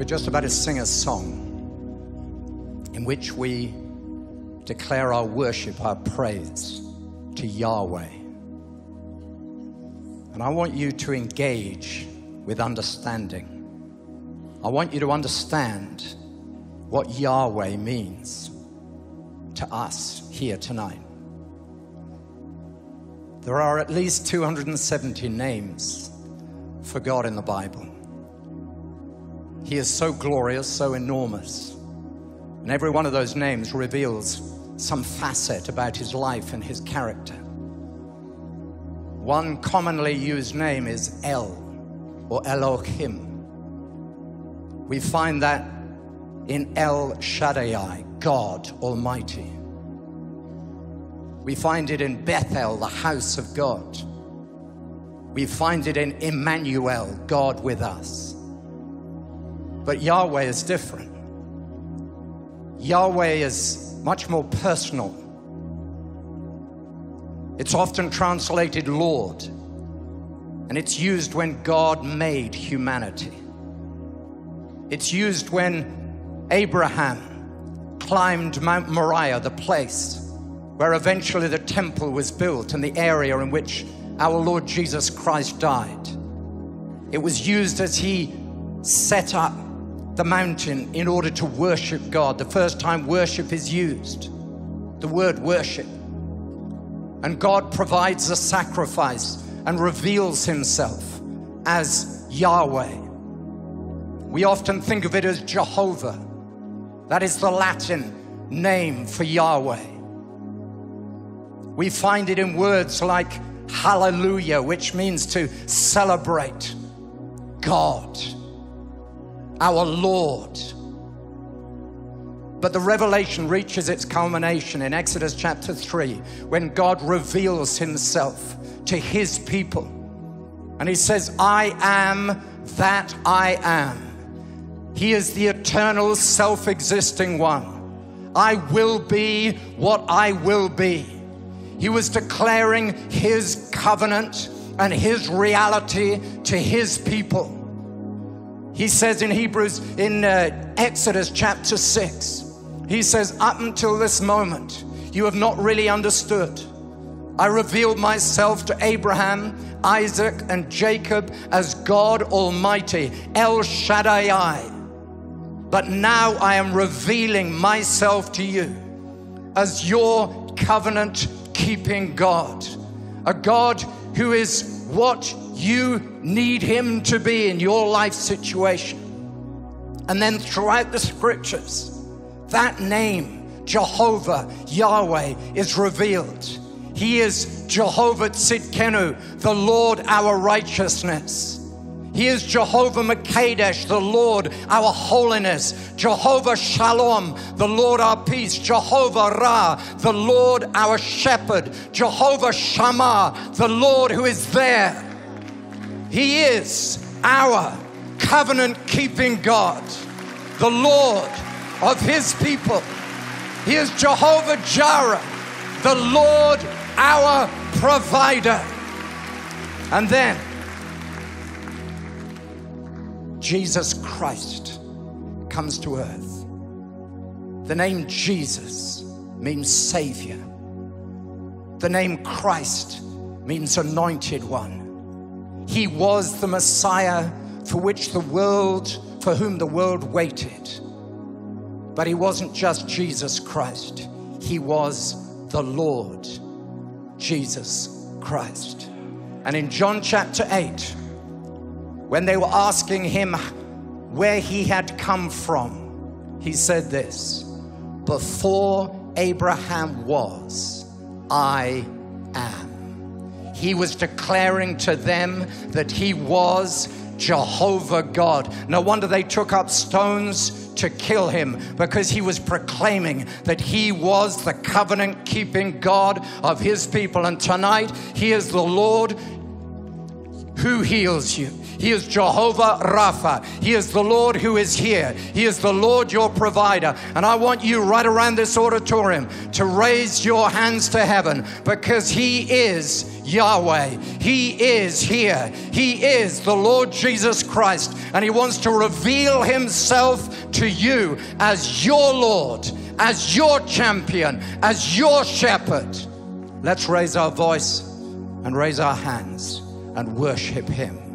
We're just about to sing a song in which we declare our worship, our praise to Yahweh. And I want you to engage with understanding. I want you to understand what Yahweh means to us here tonight. There are at least 270 names for God in the Bible. He is so glorious, so enormous. And every one of those names reveals some facet about his life and his character. One commonly used name is El or Elohim. We find that in El Shaddai, God Almighty. We find it in Bethel, the house of God. We find it in Emmanuel, God with us. But Yahweh is different. Yahweh is much more personal. It's often translated Lord, and it's used when God made humanity. It's used when Abraham climbed Mount Moriah, the place where eventually the temple was built and the area in which our Lord Jesus Christ died. It was used as he set up the mountain in order to worship God. The first time worship is used, the word worship. And God provides a sacrifice and reveals himself as Yahweh. We often think of it as Jehovah. That is the Latin name for Yahweh. We find it in words like hallelujah, which means to celebrate God, our Lord. But the revelation reaches its culmination in Exodus chapter 3 when God reveals himself to his people. And he says, I am that I am. He is the eternal, self existing one. I will be what I will be. He was declaring his covenant and his reality to his people. He says in Hebrews, in uh, Exodus chapter 6, he says, Up until this moment, you have not really understood. I revealed myself to Abraham, Isaac, and Jacob as God Almighty, El Shaddai. But now I am revealing myself to you as your covenant keeping God, a God who is what you need Him to be in your life situation. And then throughout the scriptures, that name, Jehovah, Yahweh, is revealed. He is Jehovah Tzidkenu, the Lord our righteousness. He is Jehovah Makadesh, the Lord, our holiness. Jehovah Shalom, the Lord, our peace. Jehovah Ra, the Lord, our shepherd. Jehovah Shammah, the Lord who is there. He is our covenant keeping God, the Lord of his people. He is Jehovah Jireh, the Lord, our provider. And then, Jesus Christ comes to earth. The name Jesus means Savior. The name Christ means Anointed One. He was the Messiah for which the world, for whom the world waited. But He wasn't just Jesus Christ, He was the Lord Jesus Christ. And in John chapter 8, when they were asking him where he had come from, he said this Before Abraham was, I am. He was declaring to them that he was Jehovah God. No wonder they took up stones to kill him because he was proclaiming that he was the covenant keeping God of his people. And tonight, he is the Lord who heals you. He is Jehovah Rapha. He is the Lord who is here. He is the Lord your provider. And I want you right around this auditorium to raise your hands to heaven because He is Yahweh. He is here. He is the Lord Jesus Christ. And He wants to reveal Himself to you as your Lord, as your champion, as your shepherd. Let's raise our voice and raise our hands and worship Him.